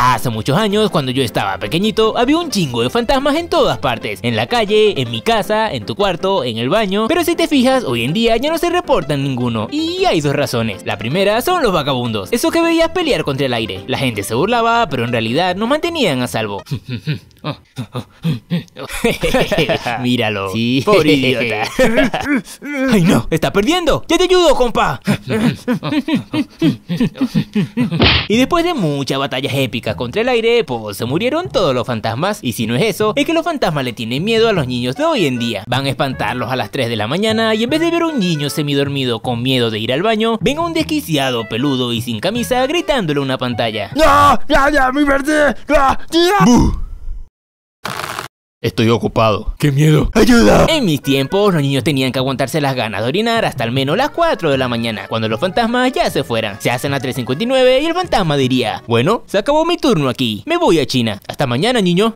Hace muchos años, cuando yo estaba pequeñito, había un chingo de fantasmas en todas partes. En la calle, en mi casa, en tu cuarto, en el baño. Pero si te fijas, hoy en día ya no se reportan ninguno. Y hay dos razones. La primera son los vagabundos. Eso que veías pelear contra el aire. La gente se burlaba, pero en realidad nos mantenían a salvo. Míralo. Sí. Pobre idiota. ¡Ay no! ¡Está perdiendo! ¡Ya te ayudo, compa! y después de muchas batallas épicas contra el aire, pues se murieron todos los fantasmas. Y si no es eso, es que los fantasmas le tienen miedo a los niños de hoy en día. Van a espantarlos a las 3 de la mañana y en vez de ver a un niño semidormido con miedo de ir al baño, ven a un desquiciado, peludo y sin camisa gritándole a una pantalla. ¡No! ¡Ya, ya, mi verde! ¡Ya, ya! Estoy ocupado. ¡Qué miedo! ¡Ayuda! En mis tiempos, los niños tenían que aguantarse las ganas de orinar hasta al menos las 4 de la mañana, cuando los fantasmas ya se fueran. Se hacen a 3.59 y el fantasma diría, bueno, se acabó mi turno aquí, me voy a China. Hasta mañana, niño.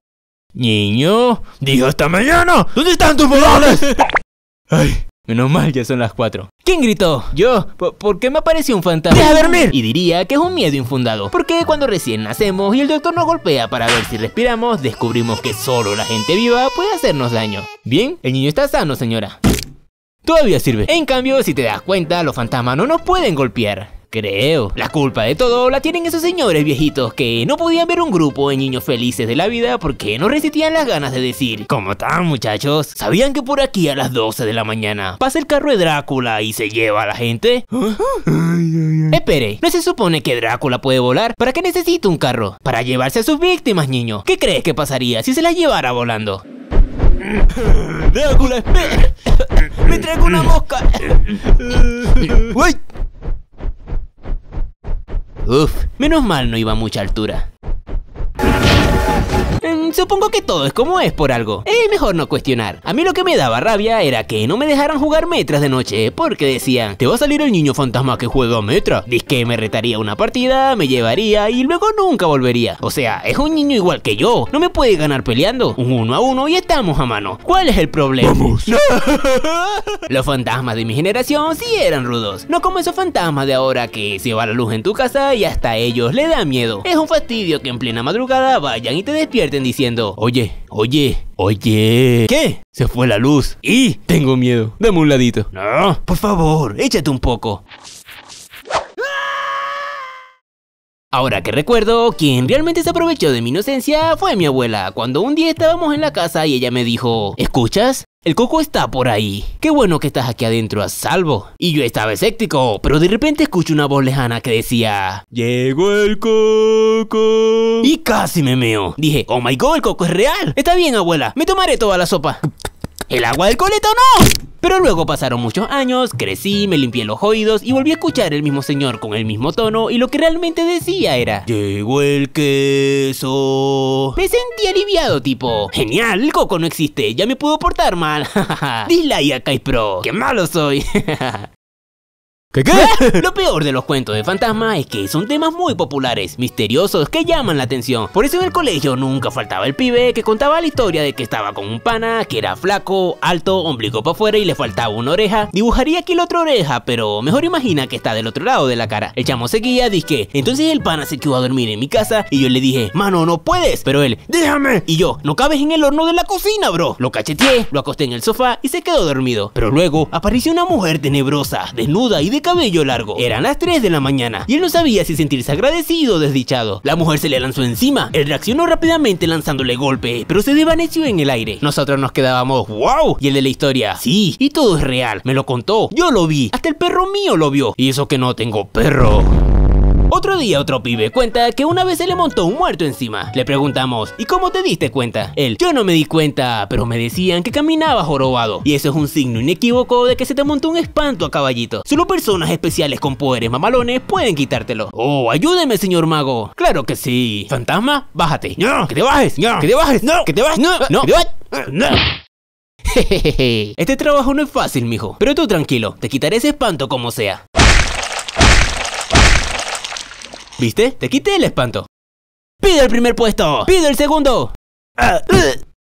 Niño, ¡Digo hasta mañana! ¿Dónde están tus modales? Ay, menos mal, ya son las 4. ¿Quién gritó? Yo. ¿Por, por qué me apareció un fantasma? ¡Deja dormir! Y diría que es un miedo infundado. Porque cuando recién nacemos y el doctor nos golpea para ver si respiramos, descubrimos que solo la gente viva puede hacernos daño. Bien, el niño está sano, señora. Todavía sirve. En cambio, si te das cuenta, los fantasmas no nos pueden golpear. Creo. La culpa de todo la tienen esos señores viejitos que no podían ver un grupo de niños felices de la vida porque no resistían las ganas de decir ¿Cómo están muchachos? ¿Sabían que por aquí a las 12 de la mañana pasa el carro de Drácula y se lleva a la gente? Espere, ¿no se supone que Drácula puede volar? ¿Para qué necesita un carro? Para llevarse a sus víctimas, niño. ¿Qué crees que pasaría si se las llevara volando? Drácula, espera. Me traigo una mosca. ¡Uy! Uf, menos mal no iba a mucha altura. Supongo que todo es como es por algo. Es mejor no cuestionar. A mí lo que me daba rabia era que no me dejaran jugar metras de noche, porque decían, te va a salir el niño fantasma que juega metra. Dice que me retaría una partida, me llevaría y luego nunca volvería. O sea, es un niño igual que yo. No me puede ganar peleando. Un uno a uno y estamos a mano. ¿Cuál es el problema? ¡Vamos! Los fantasmas de mi generación sí eran rudos. No como esos fantasmas de ahora que se va la luz en tu casa y hasta a ellos le da miedo. Es un fastidio que en plena madrugada vayan y te despierten diciendo, oye, oye, oye. ¿Qué? Se fue la luz. Y tengo miedo. Dame un ladito. No, por favor, échate un poco. Ahora que recuerdo, quien realmente se aprovechó de mi inocencia fue mi abuela, cuando un día estábamos en la casa y ella me dijo, ¿escuchas? El coco está por ahí. Qué bueno que estás aquí adentro a salvo. Y yo estaba escéptico, pero de repente escucho una voz lejana que decía, Llegó el coco. Y casi me meo. Dije, oh my god, el coco es real. Está bien, abuela, me tomaré toda la sopa. ¿El agua del coleto no? Pero luego pasaron muchos años, crecí, me limpié los oídos y volví a escuchar el mismo señor con el mismo tono y lo que realmente decía era Llegó el queso. Me sentí aliviado, tipo Genial, el coco no existe, ya me puedo portar mal. Dislike a Kai Pro, qué malo soy. ¿Qué qué? Lo peor de los cuentos de fantasmas es que son temas muy populares, misteriosos, que llaman la atención. Por eso en el colegio nunca faltaba el pibe que contaba la historia de que estaba con un pana, que era flaco, alto, ombligo para afuera y le faltaba una oreja. Dibujaría aquí la otra oreja, pero mejor imagina que está del otro lado de la cara. El chamo seguía, dizque, entonces el pana se quedó a dormir en mi casa y yo le dije, mano, no puedes. Pero él, ¡Déjame! y yo, no cabes en el horno de la cocina, bro. Lo cacheteé, lo acosté en el sofá y se quedó dormido. Pero luego apareció una mujer tenebrosa, desnuda y de cabello largo. Eran las 3 de la mañana y él no sabía si sentirse agradecido o desdichado. La mujer se le lanzó encima. Él reaccionó rápidamente lanzándole golpe, pero se desvaneció en el aire. Nosotros nos quedábamos, wow. Y el de la historia, sí, y todo es real. Me lo contó, yo lo vi, hasta el perro mío lo vio. Y eso que no tengo perro. Otro día otro pibe cuenta que una vez se le montó un muerto encima. Le preguntamos, ¿y cómo te diste cuenta? Él, yo no me di cuenta, pero me decían que caminaba jorobado. Y eso es un signo inequívoco de que se te montó un espanto a caballito. Solo personas especiales con poderes mamalones pueden quitártelo. Oh, ayúdeme, señor mago. Claro que sí. Fantasma, bájate. No. Que te bajes. No. Que te bajes. No. Que te bajes. No. No. No. Que te bajes. No. Jejeje. Este trabajo no es fácil, mijo. Pero tú tranquilo, te quitaré ese espanto como sea. ¿Viste? Te quité el espanto. ¡Pide el primer puesto! ¡Pide el segundo! Ah, uh.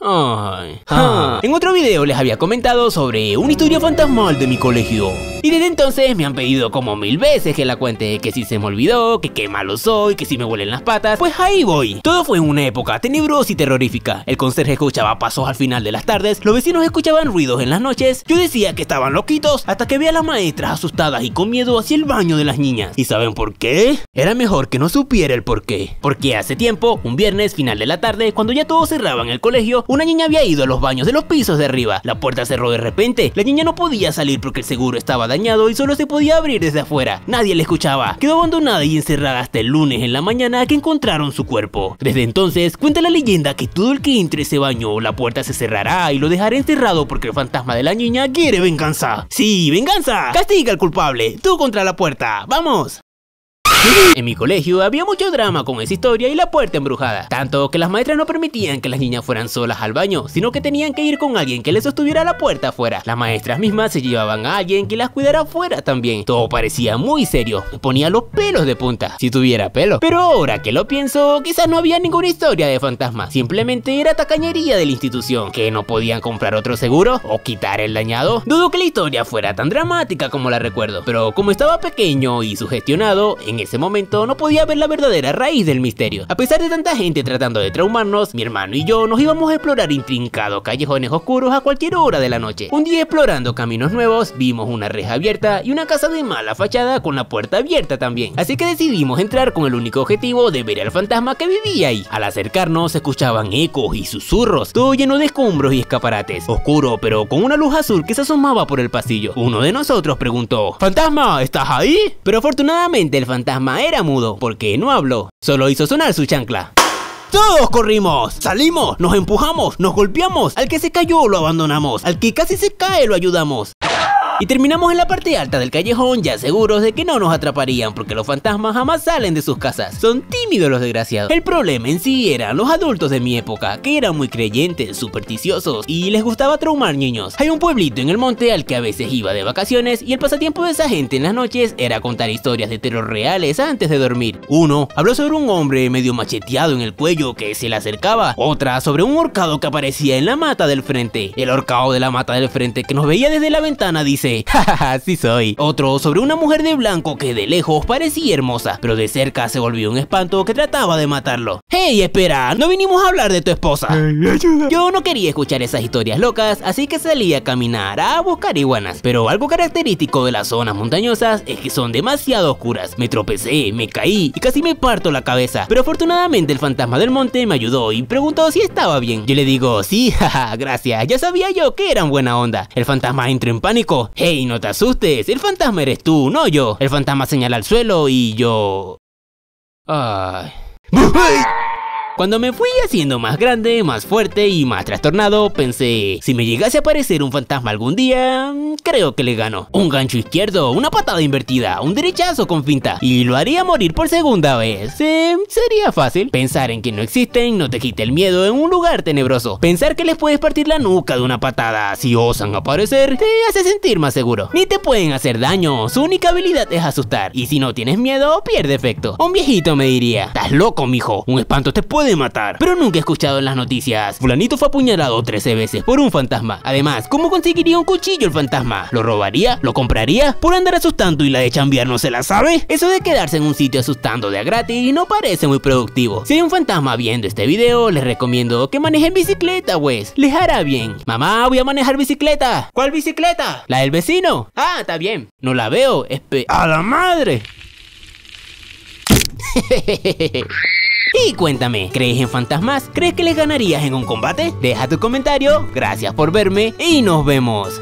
Ay. Ah. En otro video les había comentado sobre una historia fantasmal de mi colegio. Y desde entonces me han pedido como mil veces que la cuente, que si se me olvidó, que qué malo soy, que si me huelen las patas, pues ahí voy. Todo fue en una época tenebrosa y terrorífica. El conserje escuchaba pasos al final de las tardes, los vecinos escuchaban ruidos en las noches, yo decía que estaban loquitos, hasta que vi a las maestras asustadas y con miedo hacia el baño de las niñas. ¿Y saben por qué? Era mejor que no supiera el por qué. Porque hace tiempo, un viernes final de la tarde, cuando ya todos cerraban el colegio, una niña había ido a los baños de los pisos de arriba. La puerta cerró de repente. La niña no podía salir porque el seguro estaba dañado y solo se podía abrir desde afuera. Nadie la escuchaba. Quedó abandonada y encerrada hasta el lunes en la mañana que encontraron su cuerpo. Desde entonces, cuenta la leyenda que todo el que entre ese baño, la puerta se cerrará y lo dejará encerrado porque el fantasma de la niña quiere venganza. Sí, venganza. Castiga al culpable. Tú contra la puerta. Vamos. En mi colegio había mucho drama con esa historia y la puerta embrujada, tanto que las maestras no permitían que las niñas fueran solas al baño, sino que tenían que ir con alguien que les sostuviera la puerta afuera. Las maestras mismas se llevaban a alguien que las cuidara afuera también. Todo parecía muy serio, me ponía los pelos de punta, si tuviera pelo. Pero ahora que lo pienso, quizás no había ninguna historia de fantasma, simplemente era tacañería de la institución, que no podían comprar otro seguro o quitar el dañado. Dudo que la historia fuera tan dramática como la recuerdo, pero como estaba pequeño y sugestionado, en ese momento no podía ver la verdadera raíz del misterio. A pesar de tanta gente tratando de traumarnos, mi hermano y yo nos íbamos a explorar intrincados callejones oscuros a cualquier hora de la noche. Un día explorando caminos nuevos, vimos una reja abierta y una casa de mala fachada con la puerta abierta también. Así que decidimos entrar con el único objetivo de ver al fantasma que vivía ahí. Al acercarnos se escuchaban ecos y susurros, todo lleno de escombros y escaparates. Oscuro, pero con una luz azul que se asomaba por el pasillo. Uno de nosotros preguntó, ¿Fantasma, estás ahí? Pero afortunadamente el fantasma era mudo, porque no habló, solo hizo sonar su chancla. Todos corrimos, salimos, nos empujamos, nos golpeamos, al que se cayó lo abandonamos, al que casi se cae lo ayudamos. Y terminamos en la parte alta del callejón ya seguros de que no nos atraparían porque los fantasmas jamás salen de sus casas. Son tímidos los desgraciados. El problema en sí eran los adultos de mi época, que eran muy creyentes, supersticiosos y les gustaba traumar niños. Hay un pueblito en el monte al que a veces iba de vacaciones y el pasatiempo de esa gente en las noches era contar historias de terror reales antes de dormir. Uno habló sobre un hombre medio macheteado en el cuello que se le acercaba. Otra sobre un horcado que aparecía en la mata del frente. El horcado de la mata del frente que nos veía desde la ventana dice jajaja, así soy. Otro sobre una mujer de blanco que de lejos parecía hermosa, pero de cerca se volvió un espanto que trataba de matarlo. Hey, espera, no vinimos a hablar de tu esposa. Yo no quería escuchar esas historias locas, así que salí a caminar a buscar iguanas. Pero algo característico de las zonas montañosas es que son demasiado oscuras. Me tropecé, me caí y casi me parto la cabeza. Pero afortunadamente el fantasma del monte me ayudó y preguntó si estaba bien. Yo le digo, sí, jaja, gracias, ya sabía yo que eran buena onda. El fantasma entró en pánico. Hey, no te asustes, el fantasma eres tú, no yo. El fantasma señala al suelo y yo... Ay... Cuando me fui haciendo más grande, más fuerte y más trastornado, pensé, si me llegase a aparecer un fantasma algún día, creo que le gano. Un gancho izquierdo, una patada invertida, un derechazo con finta, y lo haría morir por segunda vez. sería fácil. Pensar en que no existen no te quita el miedo en un lugar tenebroso. Pensar que les puedes partir la nuca de una patada si osan aparecer, te hace sentir más seguro. Ni te pueden hacer daño, su única habilidad es asustar, y si no tienes miedo, pierde efecto. Un viejito me diría, estás loco mijo, un espanto te puede de matar. Pero nunca he escuchado en las noticias. Fulanito fue apuñalado 13 veces por un fantasma. Además, ¿cómo conseguiría un cuchillo el fantasma? ¿Lo robaría? ¿Lo compraría? ¿Por andar asustando y la de chambear no se la sabe? Eso de quedarse en un sitio asustando de a gratis no parece muy productivo. Si hay un fantasma viendo este video, les recomiendo que manejen bicicleta, pues. Les hará bien. Mamá, voy a manejar bicicleta. ¿Cuál bicicleta? ¿La del vecino? Ah, está bien. No la veo. Espe ¡A la madre! Y cuéntame, ¿crees en fantasmas? ¿Crees que les ganarías en un combate? Deja tu comentario, gracias por verme y nos vemos.